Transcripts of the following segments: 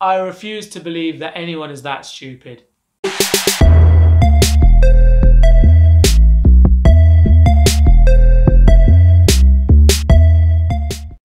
I refuse to believe that anyone is that stupid.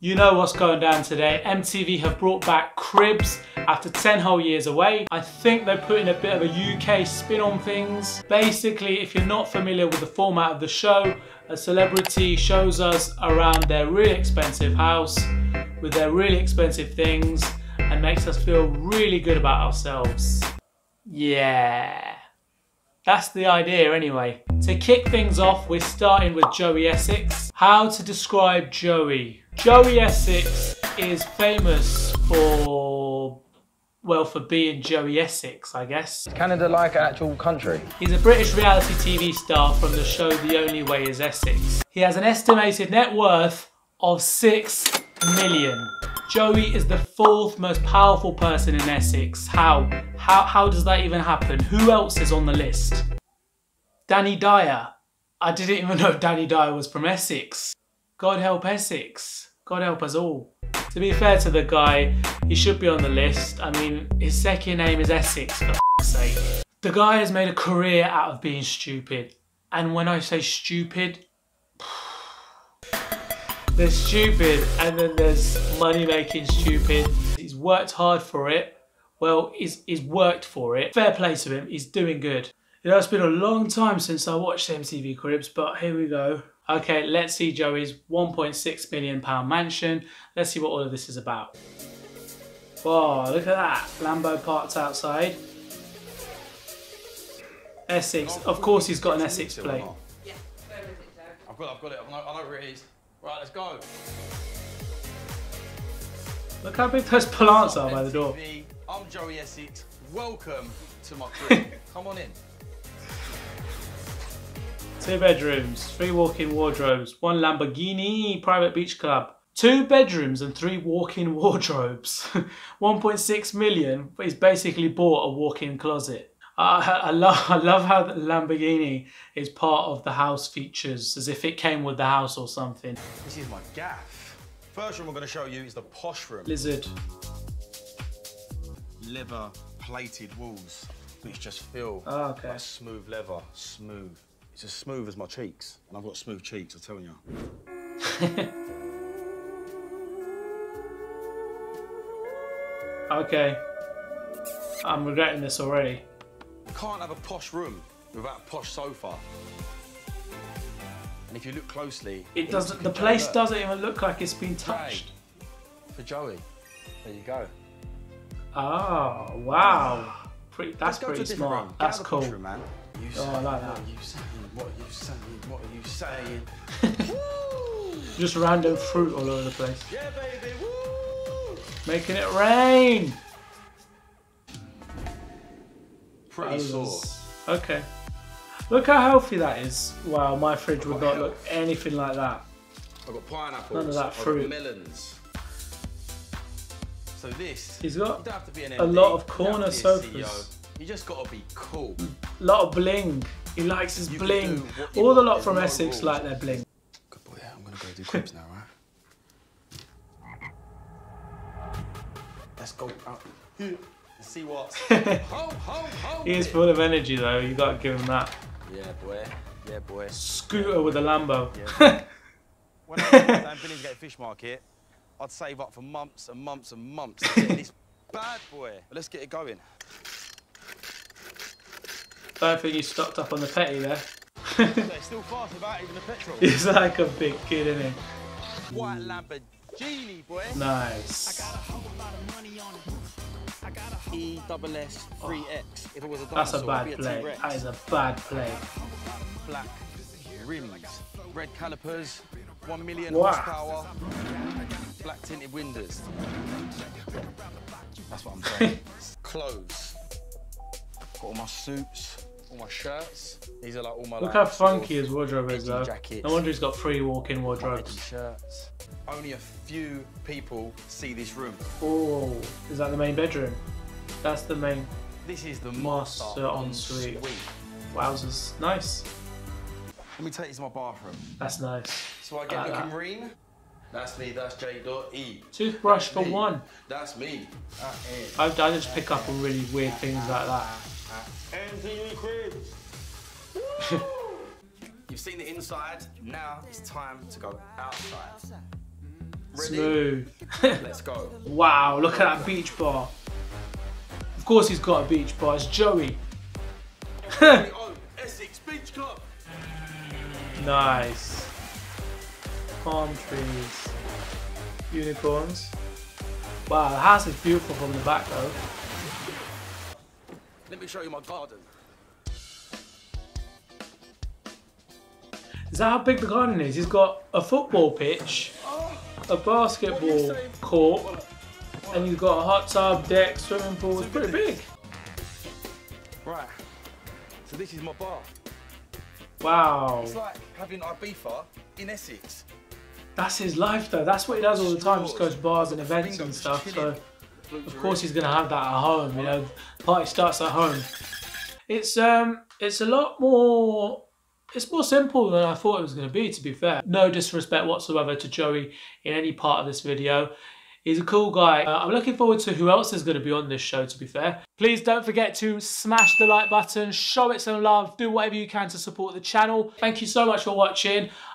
You know what's going down today. MTV have brought back Cribs after 10 whole years away. I think they're putting a bit of a UK spin on things. Basically, if you're not familiar with the format of the show, a celebrity shows us around their really expensive house with their really expensive things and makes us feel really good about ourselves. Yeah. That's the idea anyway. To kick things off, we're starting with Joey Essex. How to describe Joey? Joey Essex is famous for, well, for being Joey Essex, I guess. Is Canada like an actual country? He's a British reality TV star from the show The Only Way is Essex. He has an estimated net worth of 6 million. Joey is the fourth most powerful person in Essex. How? How, how does that even happen? Who else is on the list? Danny Dyer. I didn't even know Danny Dyer was from Essex. God help Essex. God help us all. To be fair to the guy, he should be on the list. I mean, his second name is Essex, for sake. The guy has made a career out of being stupid. And when I say stupid, there's stupid and then there's money making stupid. He's worked hard for it. Well, he's, he's worked for it. Fair play to him, he's doing good. You know, it's been a long time since I watched MTV Cribs, but here we go. Okay, let's see Joey's 1.6 million pound mansion. Let's see what all of this is about. Whoa, look at that. Lambo parked outside. Essex. Of course he's got an Essex plate. Yeah, I've got it, I've got it. I know, I know where it is. Right, let's go. Look how big those plants are by the door. I'm Joey Essex. Welcome to my crib. Come on in. Two bedrooms, three walk-in wardrobes, one Lamborghini private beach club. Two bedrooms and three walk-in wardrobes. 1.6 million, but he's basically bought a walk-in closet. I, I, love, I love how the Lamborghini is part of the house features, as if it came with the house or something. This is my gaff. First room I'm going to show you is the posh room. Lizard. Leather plated walls, which just feel oh, okay. like smooth leather, smooth. It's as smooth as my cheeks, and I've got smooth cheeks, I'm telling you. okay. I'm regretting this already. You can't have a posh room without a posh sofa. And if you look closely, it, doesn't. The place doesn't even look like it's been touched. For Joey, there you go. Oh wow! Pretty, that's pretty smart. That's cool. Room, man. You oh, I like that. What are you saying? What are you saying? What are you saying? Just random fruit all over the place. Yeah, baby. Woo! Making it rain. Pretty sore. Okay. Look how healthy that is. Wow, my fridge would not health. look anything like that. I've got pineapples. None of that fruit. melons. So this. He's got a lot of corner sofas. You just gotta be cool. A lot of bling. He likes his you bling. All the lot from Essex rules. like their bling. Good boy, yeah. I'm gonna go do cribs now, right? Let's go out here and see what's. ho, ho, ho, he is full of energy though. You gotta give him that. Yeah, boy. Yeah, boy. Scooter with a Lambo. Yeah, when I was at Billingsgate Fish Market, I'd save up for months and months and months to get this bad boy. But let's get it going. Don't think you stocked up on the petty there. still fast without even the petrol. He's like a big kid, isn't he? White Lamborghini, boy. Nice. E double S 3X. If it was a That's a bad play. That is a bad play. Black rims, red calipers, one million wow. horsepower, black tinted windows. That's what I'm saying. Clothes. Got all my suits all my shirts. These are like all my. Look like, how funky his wardrobe is, though. Jackets, no wonder he's got three walk-in wardrobes. shirts. Only a few people see this room. Oh, is that the main bedroom? That's the main. This is the master, master ensuite. Wowzers, nice. Let me take you to my bathroom. That's nice. So I get like the marine. That's me, that's J dot E. Toothbrush That's for me. one. That's me. I, I just pick up on really weird things like that. MTV Cribs. You've seen the inside, now it's time to go outside. Ready? Smooth. Let's go. wow, look at that beach bar. Of course he's got a beach bar. It's Joey. Essex Beach Club. Nice. Palm trees. Unicorns. Wow, the house is beautiful from the back though. Let me show you my garden. Is that how big the garden is? He's got a football pitch, a basketball court, and he's got a hot tub, deck, swimming pool. It's pretty big. Right. So this is my bar. Wow. It's like having Ibiza in Essex. That's his life though. That's what he does all the time. Just goes bars and events and stuff. So of course he's gonna have that at home. You know, party starts at home. It's um, it's a lot more. It's more simple than I thought it was going to be. To be fair, no disrespect whatsoever to Joey in any part of this video. He's a cool guy. Uh, I'm looking forward to who else is going to be on this show, to be fair. Please don't forget to smash the like button, show it some love, do whatever you can to support the channel. Thank you so much for watching,